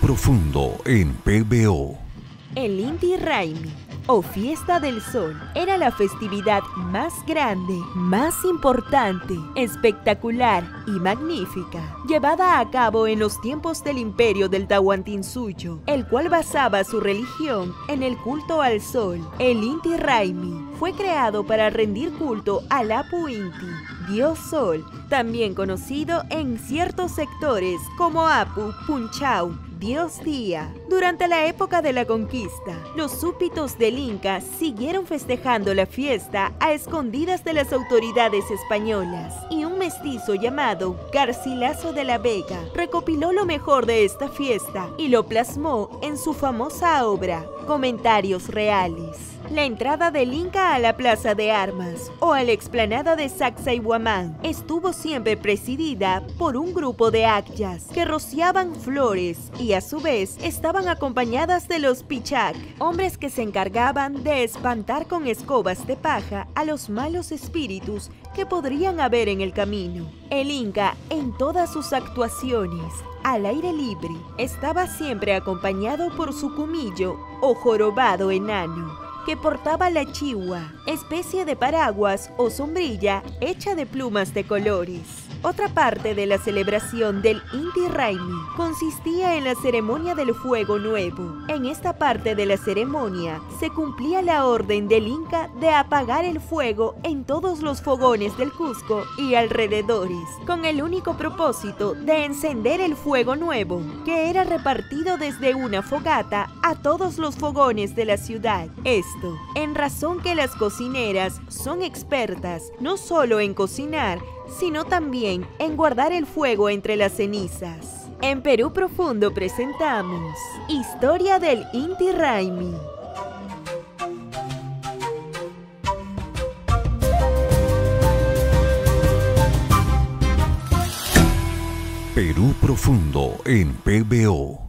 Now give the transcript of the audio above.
Profundo en PBO. El Inti Raimi, o Fiesta del Sol, era la festividad más grande, más importante, espectacular y magnífica, llevada a cabo en los tiempos del imperio del Tahuantinsuyo, el cual basaba su religión en el culto al sol. El Inti Raimi fue creado para rendir culto al Apu Inti, dios sol, también conocido en ciertos sectores como Apu Punchau, Dios Día. Durante la época de la conquista, los súbditos del Inca siguieron festejando la fiesta a escondidas de las autoridades españolas y un mestizo llamado Garcilaso de la Vega recopiló lo mejor de esta fiesta y lo plasmó en su famosa obra Comentarios Reales. La entrada del Inca a la Plaza de Armas o a la explanada de Sacsayhuamán estuvo siempre presidida por un grupo de acyas que rociaban flores y a su vez estaban acompañadas de los pichac, hombres que se encargaban de espantar con escobas de paja a los malos espíritus que podrían haber en el camino. El Inca, en todas sus actuaciones, al aire libre, estaba siempre acompañado por su cumillo o jorobado enano que portaba la chihuahua, especie de paraguas o sombrilla hecha de plumas de colores. Otra parte de la celebración del Inti Raimi consistía en la ceremonia del fuego nuevo. En esta parte de la ceremonia se cumplía la orden del Inca de apagar el fuego en todos los fogones del Cusco y alrededores, con el único propósito de encender el fuego nuevo, que era repartido desde una fogata a todos los fogones de la ciudad. Esto, en razón que las cocineras son expertas no solo en cocinar, sino también en guardar el fuego entre las cenizas. En Perú Profundo presentamos Historia del Inti Raimi. Perú Profundo en PBO.